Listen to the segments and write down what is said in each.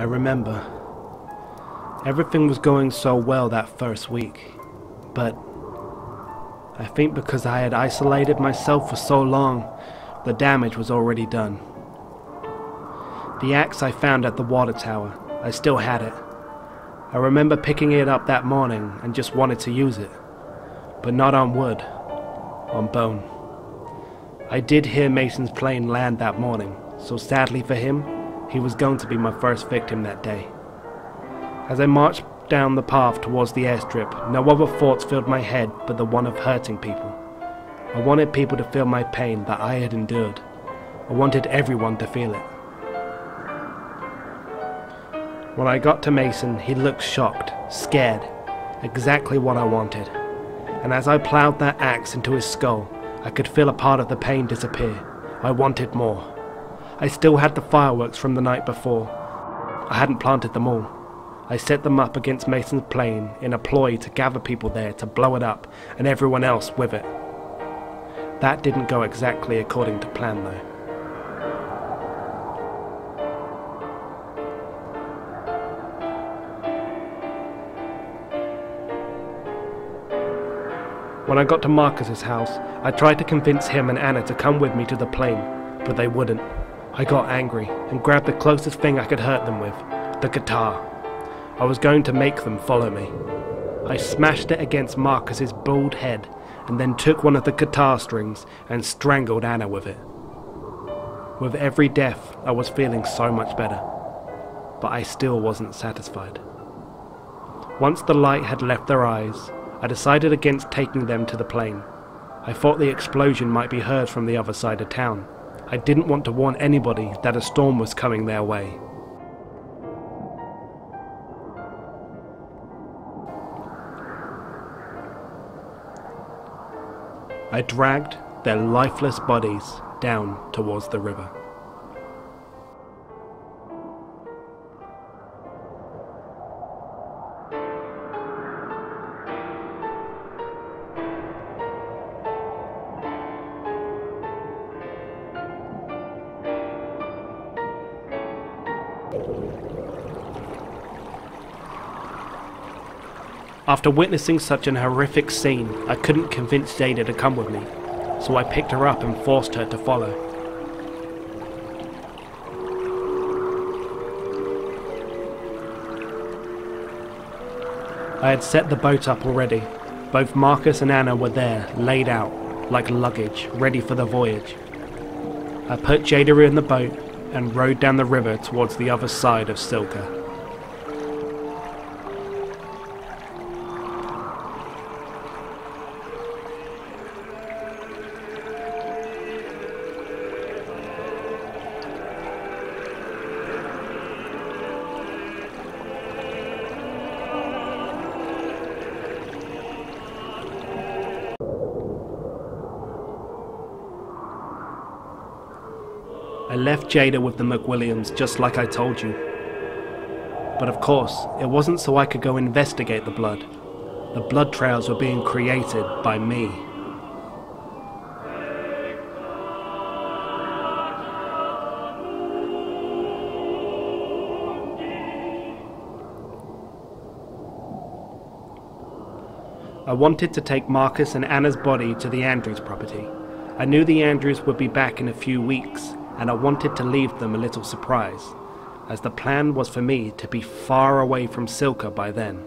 I remember. Everything was going so well that first week, but I think because I had isolated myself for so long, the damage was already done. The axe I found at the water tower, I still had it. I remember picking it up that morning and just wanted to use it, but not on wood, on bone. I did hear Mason's plane land that morning, so sadly for him, he was going to be my first victim that day. As I marched down the path towards the airstrip, no other thoughts filled my head but the one of hurting people. I wanted people to feel my pain that I had endured. I wanted everyone to feel it. When I got to Mason, he looked shocked, scared, exactly what I wanted. And as I plowed that axe into his skull, I could feel a part of the pain disappear. I wanted more. I still had the fireworks from the night before. I hadn't planted them all. I set them up against Mason's plane in a ploy to gather people there to blow it up and everyone else with it. That didn't go exactly according to plan though. When I got to Marcus's house, I tried to convince him and Anna to come with me to the plane, but they wouldn't. I got angry and grabbed the closest thing I could hurt them with, the guitar. I was going to make them follow me. I smashed it against Marcus's bald head and then took one of the guitar strings and strangled Anna with it. With every death, I was feeling so much better, but I still wasn't satisfied. Once the light had left their eyes, I decided against taking them to the plane. I thought the explosion might be heard from the other side of town. I didn't want to warn anybody that a storm was coming their way. I dragged their lifeless bodies down towards the river. After witnessing such an horrific scene, I couldn't convince Jada to come with me, so I picked her up and forced her to follow. I had set the boat up already. Both Marcus and Anna were there, laid out, like luggage, ready for the voyage. I put Jada in the boat and rowed down the river towards the other side of Silka. Left Jada with the McWilliams just like I told you. But of course, it wasn't so I could go investigate the blood. The blood trails were being created by me. I wanted to take Marcus and Anna's body to the Andrews property. I knew the Andrews would be back in a few weeks, and I wanted to leave them a little surprise, as the plan was for me to be far away from Silka by then.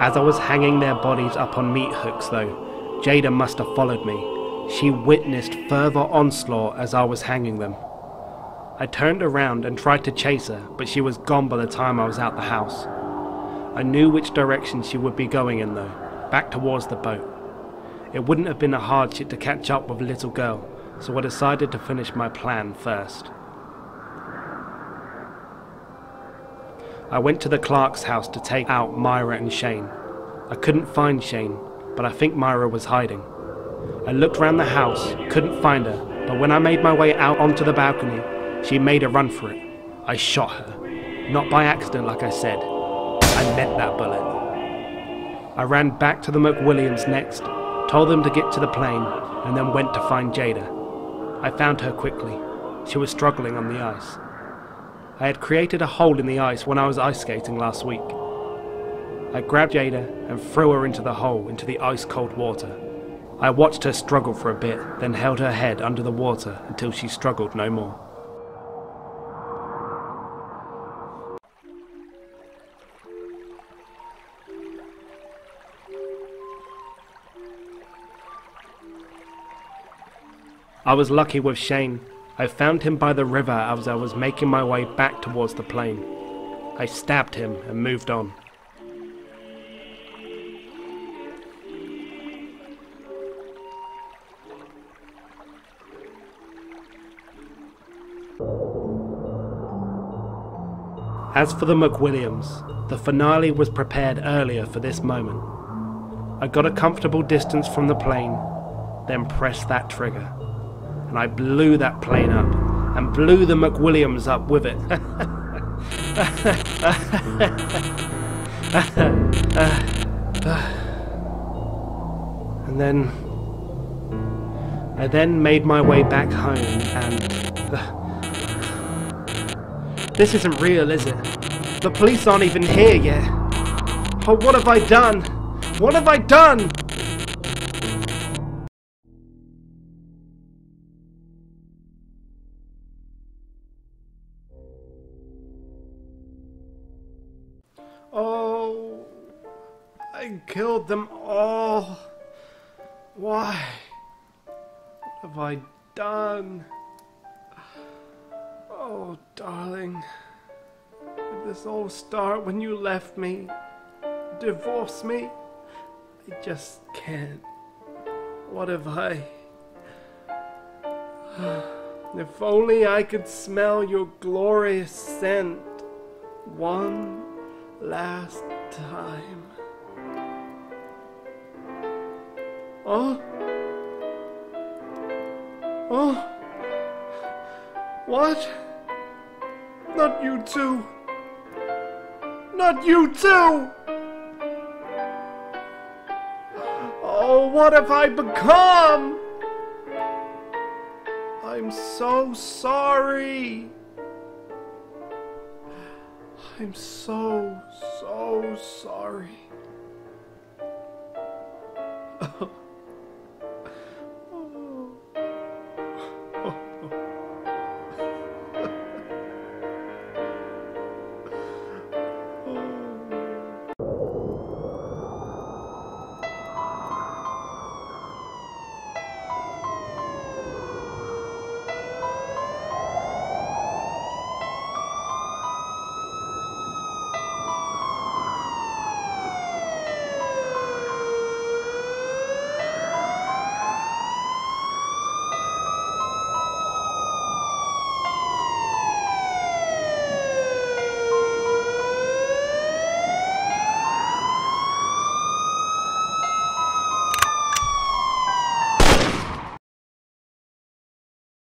As I was hanging their bodies up on meat hooks, though, Jada must have followed me. She witnessed further onslaught as I was hanging them. I turned around and tried to chase her, but she was gone by the time I was out the house. I knew which direction she would be going in, though, back towards the boat. It wouldn't have been a hardship to catch up with a little girl, so I decided to finish my plan first. I went to the Clark's house to take out Myra and Shane. I couldn't find Shane, but I think Myra was hiding. I looked round the house, couldn't find her, But when I made my way out onto the balcony, she made a run for it. I shot her. Not by accident, like I said. I meant that bullet. I ran back to the McWilliams next, told them to get to the plane, and then went to find Jada. I found her quickly. She was struggling on the ice. I had created a hole in the ice when I was ice skating last week. I grabbed Jada and threw her into the hole, into the ice cold water. I watched her struggle for a bit, then held her head under the water until she struggled no more. I was lucky with Shane. I found him by the river as I was making my way back towards the plane. I stabbed him and moved on. As for the McWilliams, the finale was prepared earlier for this moment. I got a comfortable distance from the plane, then pressed that trigger, and I blew that plane up, and blew the McWilliams up with it. and then. I then made my way back home and. This isn't real, is it? The police aren't even here yet. Oh, what have I done? What have I done? Oh, I killed them all. Why? What have I done? Darling. Did this all start when you left me? Divorce me? I just can't. What have I? If only I could smell your glorious scent one last time. Oh? Oh? What? Not you too! Not you too! Oh, what have I become? I'm so sorry. I'm so, so sorry.